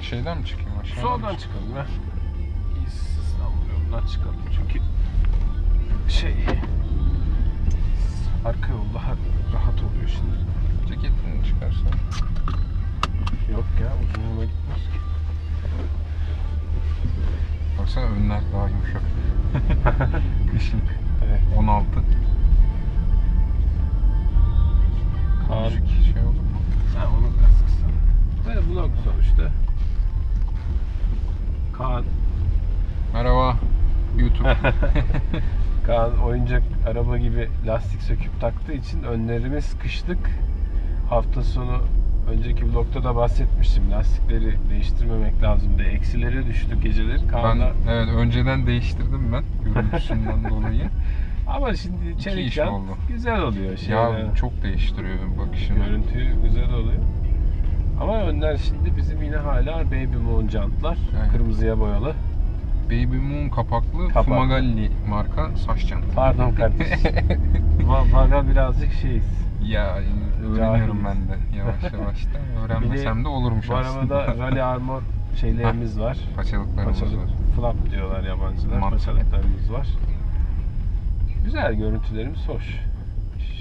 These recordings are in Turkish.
Şeyden mi çıkayım aşağıdan? Soldan çıkalım ya. İstanbul yolundan çıkalım çünkü şey arka yol daha rahat oluyor şimdi. Ceketini çıkarsan. Yok ya uzun yola gitmez ki. Baksana önler daha yumuşak. Kışın Evet. 16. Müzik şey olur mu? ha, onu biraz kısa. Böyle vlog sonuçta. Kaan, Merhaba YouTube. Kaan oyuncak araba gibi lastik söküp taktığı için önlerimiz kışlık. Hafta sonu önceki vlogda da bahsetmiştim. Lastikleri değiştirmemek lazım diye. Eksilere düştük geceleri. ben Kaan'la evet önceden değiştirdim ben görüntüsünden dolayı. Ama şimdi iş çelik jant oldu. güzel oluyor. Şey ya çok değiştiriyor bakışını. Görüntü güzel oluyor. Ama önler şimdi bizim yine hala Baby Moon jantlar. Aynen. Kırmızıya boyalı. Baby Moon kapaklı Kapaklı. Fumagalli marka saç çantası. Pardon kardeşim. Va- Vaga birazcık şeyiz. Ya öğreniyorum ben de yavaş yavaş da. Öğrenmesem de olurmuş Bu aslında. arabada Rally Armor şeylerimiz var. Paçalıklarımız Paçalık var. flap diyorlar yabancılar. Mat. Paçalıklarımız var. Güzel görüntülerimiz hoş.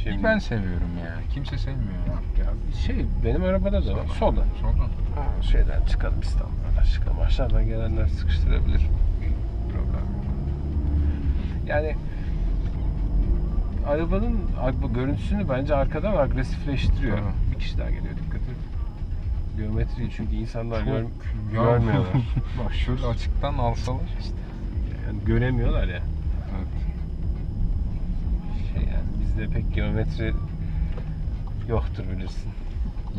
Şimdi Ben seviyorum ya. Kimse sevmiyor ya. ya şey benim arabada da var. Solda. Solda. Ha, şeyden çıkalım İstanbul'dan çıkalım. Aşağıdan gelenler sıkıştırabilir. Bir problem yok. Yani arabanın araba görüntüsünü bence arkadan agresifleştiriyor. Tabii. Bir kişi daha geliyor dikkat et. Geometriyi çünkü insanlar Çok- gör, görmüyorlar. Bak şöyle açıktan alsalar işte. Yani göremiyorlar ya. Evet. Şey yani bizde pek geometri yoktur bilirsin.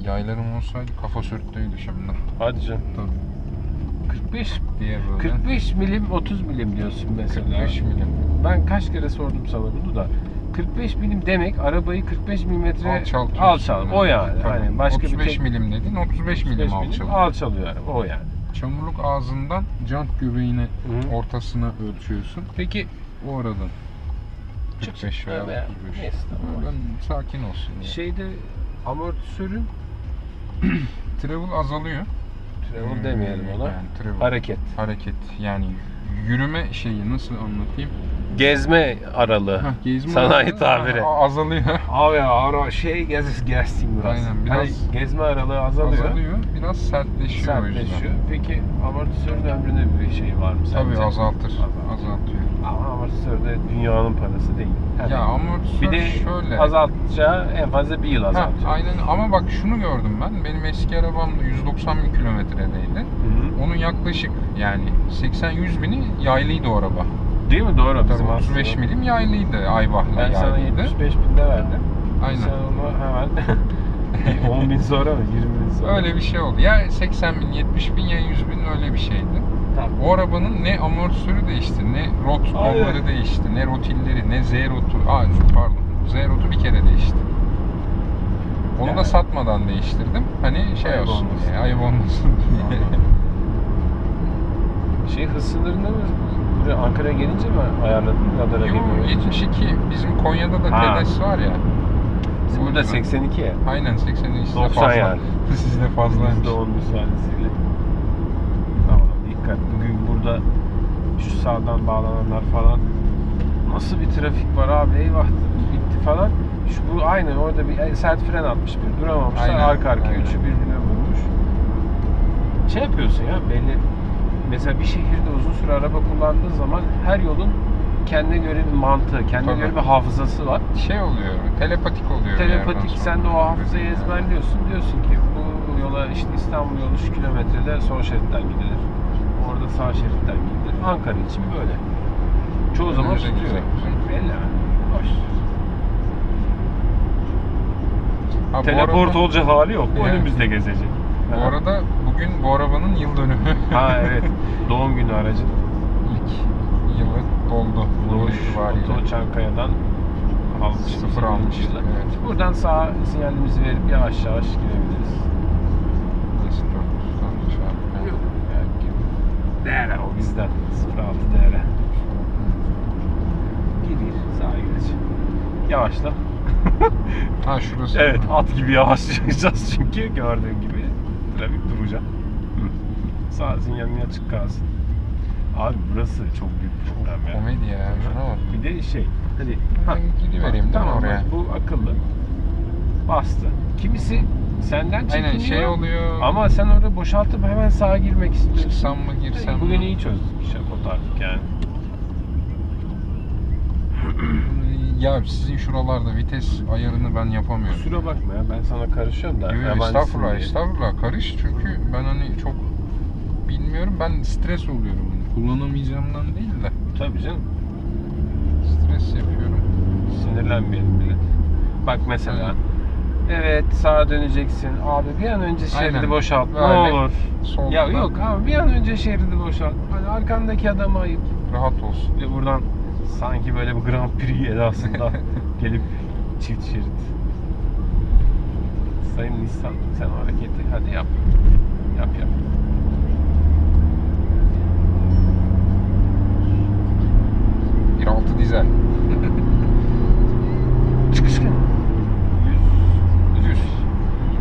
Yaylarım olsaydı kafa sürttüydü şimdi. Hadi canım. Tabii. 45 Diye böyle. 45 milim 30 milim diyorsun mesela. 45 milim. Ben kaç kere sordum sana bunu da. 45 milim demek arabayı 45 milimetre Alçaltıyorsun. alçal. O yani. Tabii. Hani başka 35 bir tek, milim dedin 35 milim 35 alçalıyor. alçalıyor araba. O yani. Çamurluk ağzından jant göbeğine Hı. ortasına ölçüyorsun. Peki O aradan. Çık 45 çık. veya 35. neyse, tamam. Ben sakin olsun. diye. şeyde amortisörün Travel azalıyor. travel demeyelim ona. Yani travel. Hareket. Hareket. Yani yürüme şeyi nasıl anlatayım? Gezme aralığı. Hah, gezme Sanayi aralığı tabiri. azalıyor. Abi ya ara şey gez gezsin biraz. Aynen, biraz Hani gezme aralığı azalıyor. azalıyor. Biraz sertleşiyor, o Sertleşiyor. yüzden. Peki amortisörün ömründe bir şey var mı sence? Tabii azaltır. Azaltıyor. Ama amortisör de dünyanın parası değil. Yani Ya amortisör bir de şöyle. azaltacağı en fazla bir yıl Ha, azaltıyor. aynen ama bak şunu gördüm ben. Benim eski arabam da 190 bin kilometredeydi. Hı hı. Onun yaklaşık yani 80-100 bini yaylıydı o araba. Değil mi? Doğru. Bizim 35 aslında. milim yaylıydı. Ayvah'la Ben sana yaylıydı. 75 binde verdim. Aynen. Sen onu hemen 10 bin sonra mı? 20 bin sonra Öyle bir şey oldu. Ya 80 bin, 70 bin ya 100 bin öyle bir şeydi. Tamam. O arabanın ne amortisörü değişti, ne rot kolları değişti, ne rotilleri, ne Z rotu. Aa pardon. Z rotu bir kere değişti. Onu Yani. da satmadan değiştirdim. Hani şey Ayıp olsun olmasın. diye, ayıp olmasın diye. Şey hız sınırında mı? Buraya Ankara'ya gelince mi ayarladın? Radara Yo, geliyor. 72. Bizim Konya'da da Ha. TEDES var ya. Bizim burada yüzden. 82 ya. Aynen 80 sizde 90 fazla. yani. sizde fazlaymış. %10 müsaadesiyle. Tamam dikkat. Bugün burada şu sağdan bağlananlar falan nasıl bir trafik var abi eyvah bitti falan. Şu bu aynı orada bir sert fren atmış bir duramamışlar Aynen, arka arkaya aynen. üçü birbirine vurmuş. Şey yapıyorsun ya belli mesela bir şehirde uzun süre araba kullandığın zaman her yolun kendine göre bir mantığı, kendine Tabii. göre bir hafızası var. Şey oluyor, telepatik oluyor. Telepatik sen de o hafızayı ezberliyorsun. Diyorsun ki bu yola işte İstanbul yolu şu kilometrede sol şeritten gidilir. Orada sağ şeritten gidilir. Ankara için böyle. Çoğu zaman Önümüze tutuyor. gidecek bizim. Belli. Hoş. Ha, bu Teleport arada- olacak hali yok. Yani. Önümüzde gezecek. Bu arada bugün bu arabanın yıl dönümü. Ha evet. Doğum günü aracı. İlk yılı doldu. Doğuş. Oto Çankaya'dan almış. Sıfır almış. Evet. Buradan sağ sinyalimizi verip yavaş yavaş gidebiliriz. Dört. Yok. Değer o bizden. 06 değer. Gir gir sağa geç. Yavaşla. Ha şurası. Evet at gibi yavaşlayacağız çünkü gördüğün gibi trafik duracak. Hı. Sağ sinyalin açık kalsın. Abi burası çok büyük problem ya. Komedi ya. Şuna bak. Bir de şey hadi Ben gidivereyim mi tamam, oraya? Bu akıllı. Bastı. Kimisi senden çekiniyor. Aynen şey oluyor. Ama sen orada boşaltıp hemen sağa girmek istiyorsun. Çıksam mı girsem Bugün mi? iyi çözdük şapot artık yani. Ya sizin şuralarda vites ayarını ben yapamıyorum. Kusura bakma ya ben sana karışıyorum da. Yo, yo, yabancısın estağfurullah, diye. estağfurullah. Karış çünkü ben hani çok bilmiyorum. Ben stres oluyorum. Hani kullanamayacağımdan değil de Tabii canım. stres yapıyorum. Sinirlenmeyelim bile. Bak mesela. Aynen. Evet sağa döneceksin. Abi bir an önce şeridi Aynen. boşalt. Ne Böyle olur. Soldan Ya yok abi bir an önce şeridi boşalt. Hani arkandaki adama ayıp. rahat olsun. Ve buradan sanki böyle bir Grand Prix edasında gelip çift şerit. Sayın Nissan sen hareketi hadi yap. Yap yap. Bir altı dizel. Çık çık. 100 100.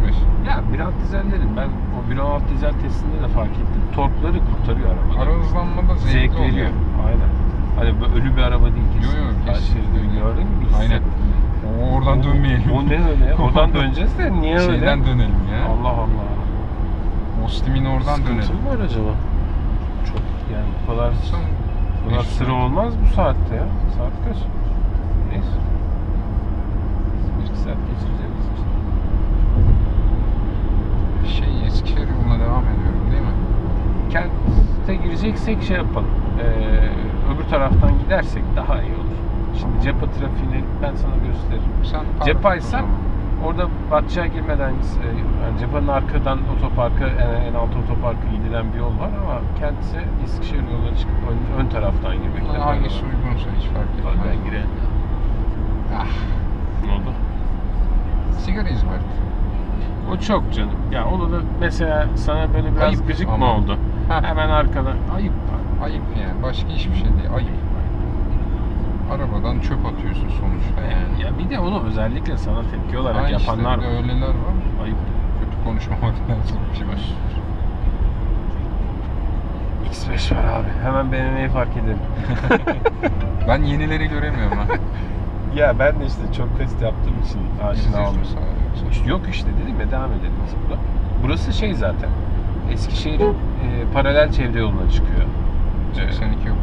105. Ya 1.6 dizellerin ben o 1.6 dizel testinde de fark ettim. Torkları kurtarıyor arabada. Ara hızlanmada zevkli Zevk oluyor. Aynen. Hani ölü bir araba değil kesin. Yo, yo, Karşı kesin. gördün mü? Aynen. O- Oradan dönmeyelim. O ne öyle? Oradan döneceğiz de niye öyle? Şeyden dönelim ya. Allah Allah. Ostim'in oradan Sıkıntı dönelim. mı var acaba? Çok yani bu kadar bu kadar sıra olmaz bu saatte ya. Saat kaç? Neyse. Bir iki saat geçireceğiz işte. Şey Eskişehir yoluna devam ediyorum değil mi? Kente gireceksek şey yapalım. Ee, öbür taraftan gidersek daha iyi olur. Şimdi cephe trafiğini ben sana gösteririm. Sen Cephaysan orada Batçı'ya girmeden e, yani cephenin arkadan otoparka en, en alt otoparka gidilen bir yol var ama kendisi Eskişehir yoluna çıkıp ön, ön taraftan girmek Bana hangisi uygunsa hiç fark etmez. ben girelim. Ah, Ne oldu? sigara izmarit. O çok canım. Ya onu da mesela sana böyle biraz Ayıp gıcık mı oldu? Ha. Hemen arkada. Ayıp. Ayıp yani. Başka hiçbir şey değil. Ayıp. Arabadan çöp atıyorsun sonuçta yani. Ya bir de onu özellikle sana tepki olarak Ha işte yapanlar bir de var. öyleler var. Ayıp. Kötü konuşmamak lazım. Bir şey var. X5 var abi. Hemen BMW'yi fark edelim. Ben yenileri göremiyorum ha. ya ben de işte çok test yaptığım için aşina oldum. İşte yok işte dedim ya devam edelim biz burada. Burası şey zaten. Eskişehir'in e, paralel çevre yoluna çıkıyor. 82 yok.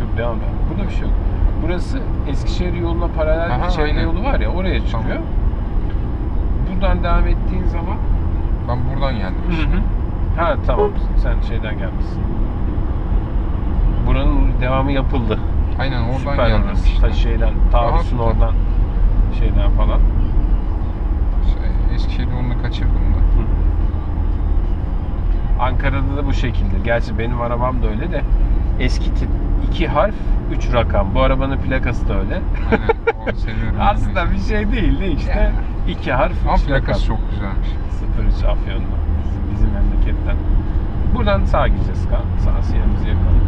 Yok devam et. Burada bir şey yok. Burası Eskişehir yoluna paralel Aha, bir çevre aynen. yolu var ya oraya çıkıyor. Tamam. Buradan devam ettiğin zaman Ben buradan geldim işte. Ha tamam sen şeyden gelmişsin. Buranın devamı yapıldı. Aynen oradan Süper geldim orası. işte. Ta şeyden, Tarsus'un Rahat. oradan şeyden falan. Şey, Eskişehir yolunu kaçırdım da. Ankara'da da bu şekilde. Gerçi benim arabam da öyle de eski tip iki harf, üç rakam. Bu arabanın plakası da öyle. Aynen. Aslında bir şey değil de işte Ya. iki harf, Ama üç rakam. plakası çok güzelmiş. 03 Afyonlu. Bizim, bizim memleketten. Buradan sağa gideceğiz Kaan. Sağ sinyalimizi yakalım.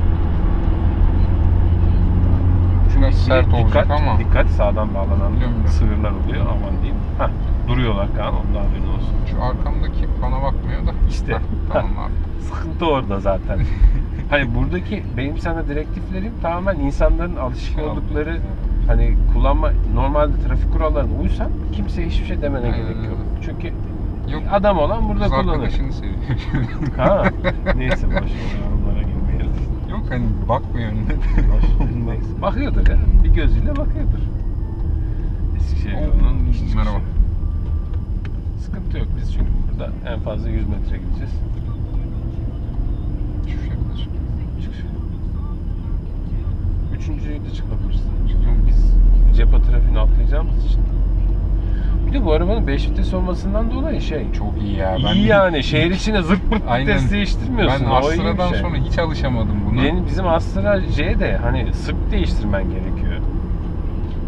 De sert olacak dikkat, ama. Dikkat sağdan bağlanan biliyorum. sığırlar oluyor aman diyeyim. Heh, duruyorlar Kaan onun da haberin olsun. Şu arkamdaki bana bakmıyor da. İşte. Heh, tamam abi. Sıkıntı orada zaten. hani buradaki benim sana direktiflerim tamamen insanların alışık Şey oldukları hani kullanma normalde trafik kurallarına uysan kimseye hiçbir şey demene Aynen gerek yok. öyle. Çünkü Yok. adam olan burada Kız kullanır. arkadaşını seviyor. Ha. Neyse boş ver, yorumlara girmeyelim. Yok hani bakmıyor önüne. Boş. Neyse. Bakıyordur ya. Bir gözüyle bakıyordur. Eskişehir yolunun iş çıkışı. Merhaba. Sıkıntı yok biz çünkü burada en fazla 100 metre gideceğiz. Çık. Üçüncüyü de çıkabilirsin. Çünkü biz cephe trafiğini atlayacağımız için. Bir de bu arabanın 5 vites olmasından dolayı şey Çok iyi ya. iyi yani şehir içine zırt pırt Aynen. vites değiştirmiyorsun. Ben O iyi bir Astra'dan şey. sonra hiç alışamadım buna. Benim, bizim Astra J de hani sık değiştirmen gerekiyor.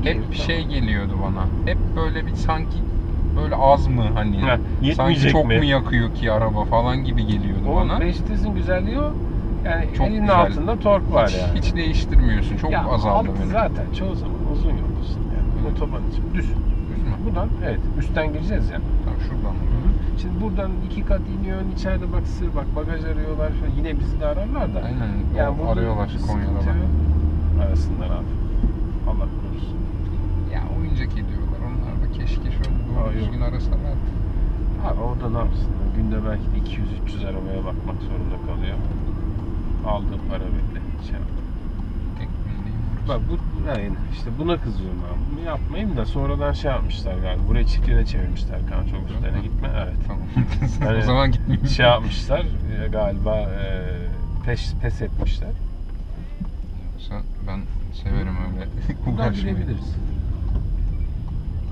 Hep şey geliyordu bana. Hep böyle bir sanki böyle az mı hani Ha, sanki çok mi? mu yakıyor ki araba falan gibi geliyordu O bana. 5 vitesin güzelliği o. Yani Çok elinin güzel. altında tork var hiç, yani. hiç değiştirmiyorsun. Çok ya azaldı alt benim. zaten çoğu zaman uzun yollusun yani. Otoban için. Düz. Düz mü? Buradan evet üstten gireceğiz ya. Tamam şuradan mı? Şimdi buradan iki kat iniyorsun içeride bak sır bak bagaj arıyorlar falan. Yine bizi de ararlar da. Aynen. Yani o arıyorlar Konya'da bak. Arasınlar abi. Allah korusun. Ya oyuncak ediyorlar. Onlar da keşke Aa, doğru düzgün arasalar. Abi orada ne yapsın? Günde belki de 200-300 arabaya bakmak zorunda kalıyor. Aldığı para belli. Şey. Ekmeğini yiyoruz. Bak bu yani işte buna kızıyorum ben. Bunu yapmayayım da sonradan şey yapmışlar galiba. Burayı çift yöne çevirmişler kan çok üstlerine gitme. Evet. Tamam. Hani o zaman gitmeyeyim. Şey yapmışlar e, galiba e, peş, pes etmişler. Yoksa ben severim öyle Buradan uğraşmayı. gidebiliriz.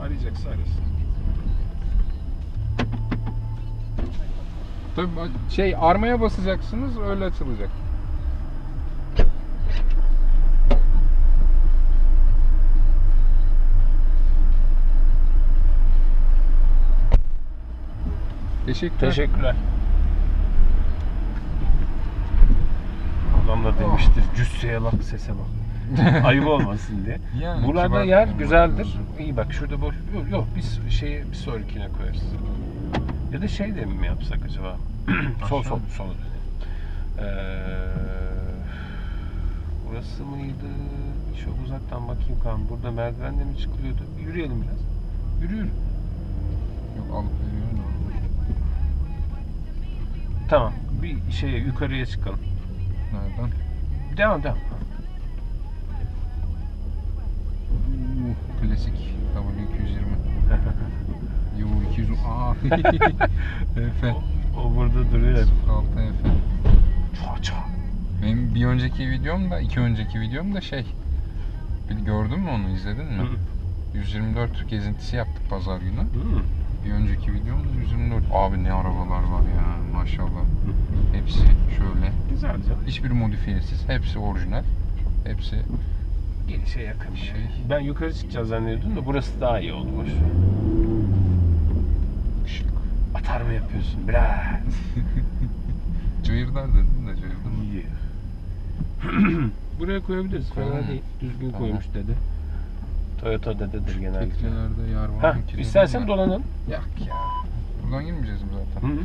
Arayacaksa arasın. Tabii bak- şey armaya basacaksınız öyle açılacak. Teşekkürler. Teşekkürler. Adam da demiştir cüsseye bak sese bak. Ayıp olmasın diye. Yani Buralarda yer güzeldir. İyi bak şurada boş. Yok, yok biz şeyi bir sonrakine koyarız. Ya da şey de mi yapsak acaba? sol mı? sol. Ee, burası mıydı? Çok uzaktan bakayım kan. Burada merdivenle mi çıkılıyordu? Yürüyelim biraz. Yürü yürü. Yok alıp veriyorum. Tamam. Bir şeye yukarıya çıkalım. Nereden? Devam devam. Uh, klasik W220. Yo 200. Aa. Efe. O burada duruyor. 06 Efe. Ça ça. Benim bir önceki videom da iki önceki videom da şey. Bir gördün mü onu izledin mi? 124 gezintisi yaptık pazar günü. Hı. Bir önceki videom da 124. Abi ne arabalar var ya maşallah. Hepsi şöyle. Güzel canım. Hiçbir modifiyesiz. Hepsi orijinal. Hepsi Gelişe yakın. Şey. Ben yukarı çıkacağız zannediyordum da burası daha iyi ver. ışık. Atar mı yapıyorsun? Biraz. Cayırdar dedim de cayırdı mı? İyi. Buraya koyabiliriz. Fena değil. Düzgün koymuş dedi. Toyota dededir genelde. Teklelerde yer var. Kireç istersen var. dolanalım. Yak ya. Buradan girmeyeceğiz mi zaten? Hı hı.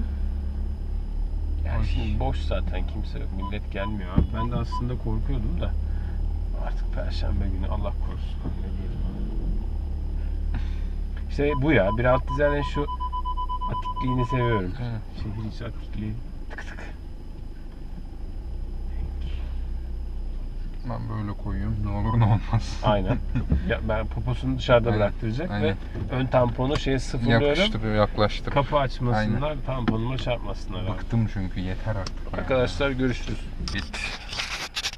Yani şimdi boş zaten kimse yok. Millet gelmiyor. abi. Ben de aslında korkuyordum da. Artık perşembe günü Allah korusun. Ne diyelim. İşte bu ya. Bir alt dizel'in şu atikliğini seviyorum. Evet. Şehir içi atikliği. Tık tık. Ben böyle koyuyorum. Ne olur ne olmaz. Aynen. ya ben poposunu dışarıda Aynen, bıraktıracak aynen. ve ön tamponu şeye sıfırlıyorum. Yakıştır, yaklaştır. Kapı açmasınlar, tamponuma çarpmasınlar. abi. Bıktım çünkü yeter artık. ya. Arkadaşlar görüşürüz. Bitti.